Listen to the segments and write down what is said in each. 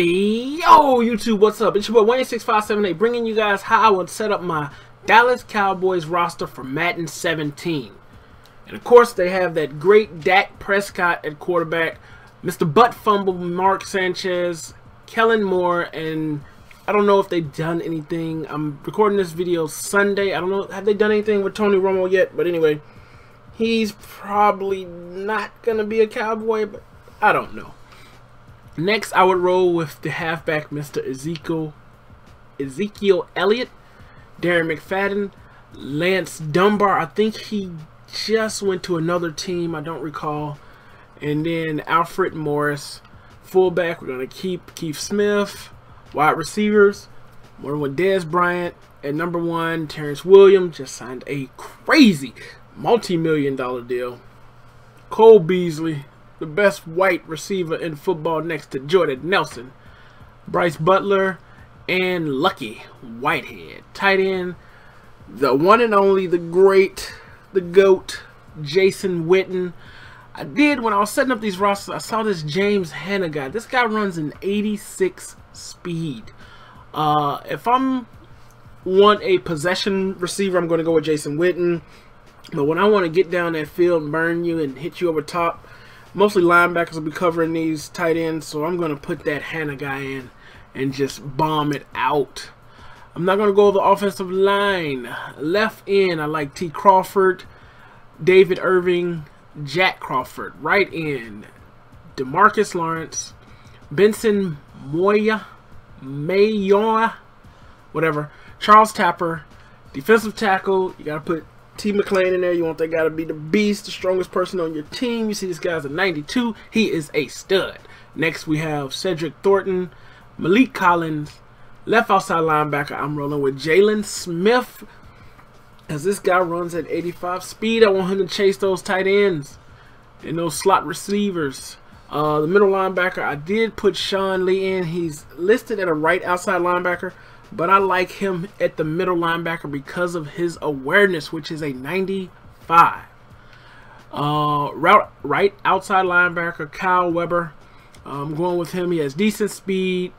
Yo, YouTube, what's up? It's your boy Wayne6578 bringing you guys how I would set up my Dallas Cowboys roster for Madden 17. And of course, they have that great Dak Prescott at quarterback, Mr. Butt Fumble Mark Sanchez, Kellen Moore, and I don't know if they've done anything. I'm recording this video Sunday. I don't know, have they done anything with Tony Romo yet? But anyway, he's probably not going to be a Cowboy, but I don't know. Next, I would roll with the halfback, Mr. Ezekiel Ezekiel Elliott, Darren McFadden, Lance Dunbar. I think he just went to another team. I don't recall. And then Alfred Morris, fullback. We're gonna keep Keith Smith. Wide receivers, we're with Dez Bryant at number one. Terrance Williams just signed a crazy multi-million dollar deal. Cole Beasley, the best white receiver in football next to Jordan Nelson, Brice Butler, and Lucky Whitehead. Tight end, the one and only, the great, the GOAT, Jason Witten. I did, when I was setting up these rosters, I saw this James Hanna guy. This guy runs an 86 speed. Uh, if I'm want a possession receiver, I'm going to go with Jason Witten. But when I want to get down that field and burn you and hit you over top, mostly linebackers will be covering these tight ends, so I'm going to put that Hanna guy in and just bomb it out. I'm not going to go the offensive line. Left end, I like T. Crawford, David Irving, Jack Crawford. Right end, Demarcus Lawrence, Benson Moya, Mayowa, whatever, Charles Tapper. Defensive tackle, you got to put T. McClain in there. You want that guy to be the beast, the strongest person on your team. You see this guy's a 92. He is a stud. Next, we have Cedric Thornton, Maliek Collins, left outside linebacker. I'm rolling with Jaylon Smith. As this guy runs at 85 speed, I want him to chase those tight ends and those slot receivers. Uh, the middle linebacker, I did put Sean Lee in. He's listed at a right outside linebacker. But I like him at the middle linebacker because of his awareness, which is a 95. Uh, route, right outside linebacker, Kyle Wilber. I'm going with him. He has decent speed,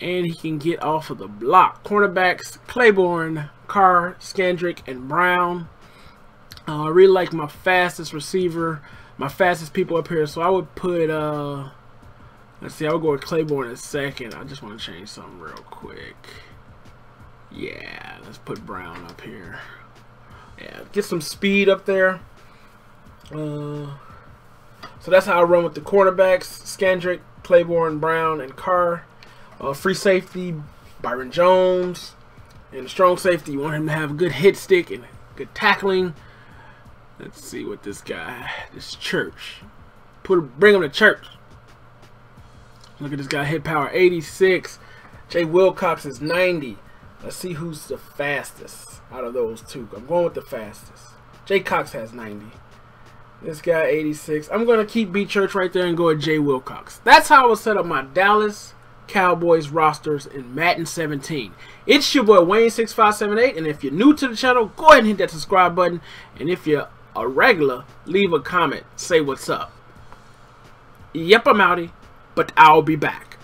and he can get off of the block. Cornerbacks, Claiborne, Carr, Scandrick, and Brown. Uh, I really like my fastest receiver, my fastest people up here. So I would put, uh, let's see, I would go with Claiborne in a second. I just want to change something real quick. Yeah, let's put Brown up here. Yeah, get some speed up there. Uh, so that's how I run with the quarterbacks. Scandrick, Claiborne, Brown, and Carr. Uh, free safety, Byron Jones. And strong safety, you want him to have a good hit stick and good tackling. Let's see what this guy, this church. Put Bring him to church. Look at this guy, hit power 86. Jay Wilcox is 90. Let's see who's the fastest out of those two. I'm going with the fastest. Jay Cox has 90. This guy 86. I'm going to keep B Church right there and go with Jay Wilcox. That's how I will set up my Dallas Cowboys rosters in Madden 17. It's your boy Wayne6578 and if you're new to the channel, go ahead and hit that subscribe button. And if you're a regular, leave a comment. Say what's up. Yep, I'm outie, but I'll be back.